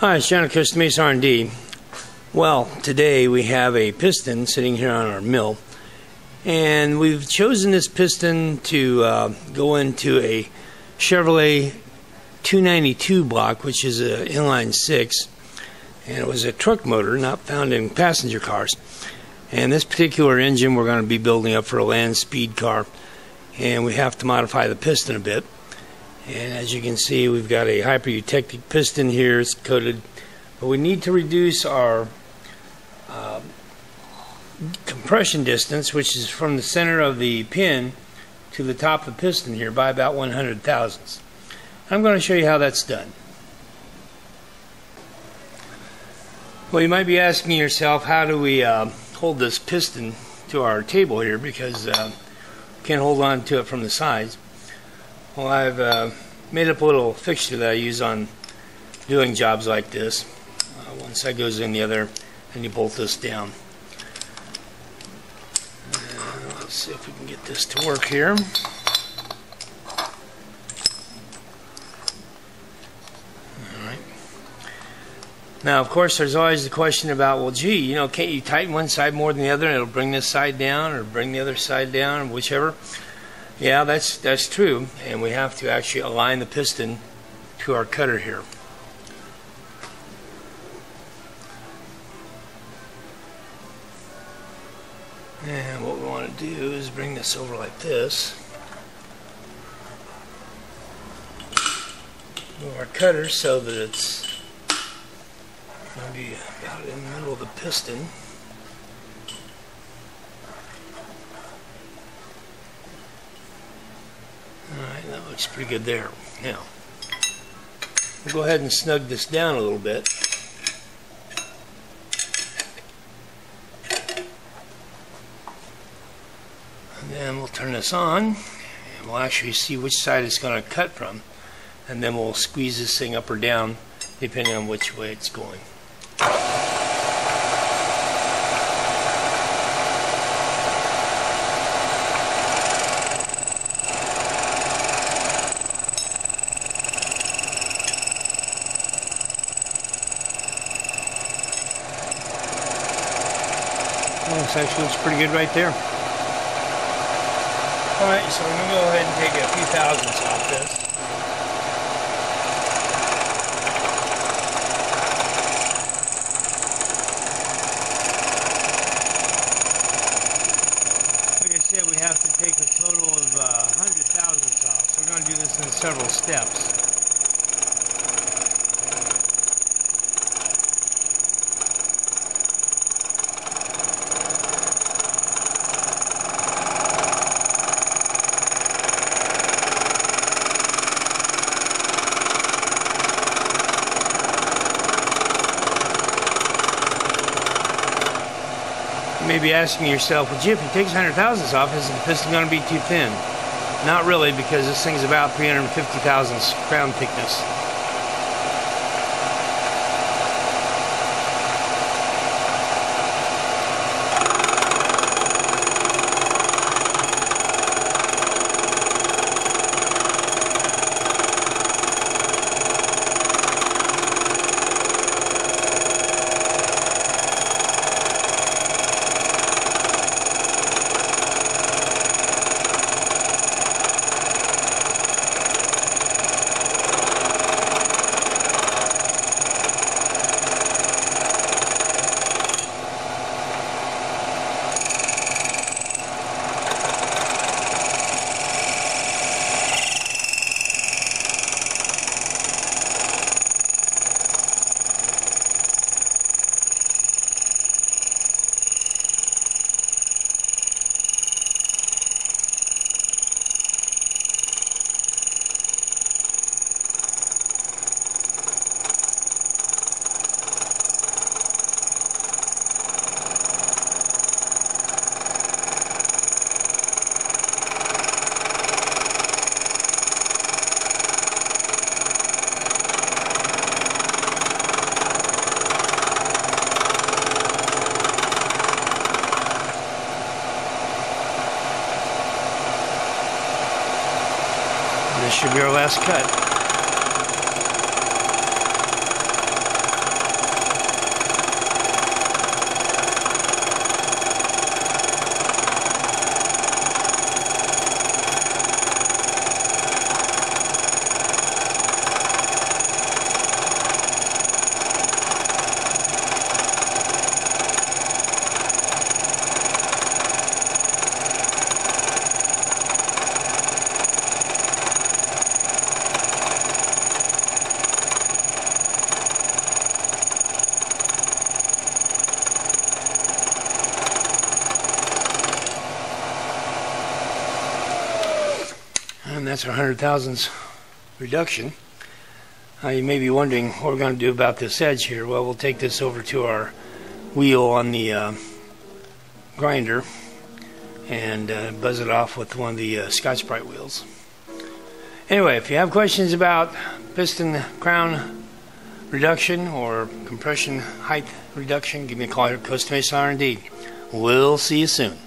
Hi, it's John Ace R&D. Well, today we have a piston sitting here on our mill, and we've chosen this piston to uh, go into a Chevrolet 292 block, which is an inline six, and it was a truck motor not found in passenger cars. And this particular engine we're going to be building up for a land speed car, and we have to modify the piston a bit. And as you can see, we've got a hyper-eutectic piston here. It's coated. But we need to reduce our uh, compression distance, which is from the center of the pin to the top of the piston here, by about 100 thousandths. I'm going to show you how that's done. Well, you might be asking yourself, how do we uh, hold this piston to our table here? Because uh, can't hold on to it from the sides. Well, I've uh, made up a little fixture that I use on doing jobs like this. Uh, one side goes in the other, and you bolt this down. Uh, let's see if we can get this to work here. Now, of course, there's always the question about, well, gee, you know, can't you tighten one side more than the other and it'll bring this side down or bring the other side down, whichever? Yeah, that's that's true, and we have to actually align the piston to our cutter here. And what we want to do is bring this over like this. Move our cutter so that it's going to be about in the middle of the piston. Alright, that looks pretty good there. Now, we'll go ahead and snug this down a little bit. And then we'll turn this on, and we'll actually see which side it's going to cut from. And then we'll squeeze this thing up or down, depending on which way it's going. This actually looks pretty good right there. Alright, so I'm going to go ahead and take a few thousandths off this. Like I said, we have to take a total of uh, 100 thousandths off. So we're going to do this in several steps. You may be asking yourself, well, gee, if he takes 100 thousandths off, is the piston going to be too thin? Not really, because this thing's about 350 thousandths crown thickness. This should be our last cut. That's our hundred thousandths reduction. Uh, you may be wondering what we're going to do about this edge here. Well, we'll take this over to our wheel on the uh, grinder and uh, buzz it off with one of the uh, Scotch-Brite wheels. Anyway, if you have questions about piston crown reduction or compression height reduction, give me a call here at Costa Mesa R&D. We'll see you soon.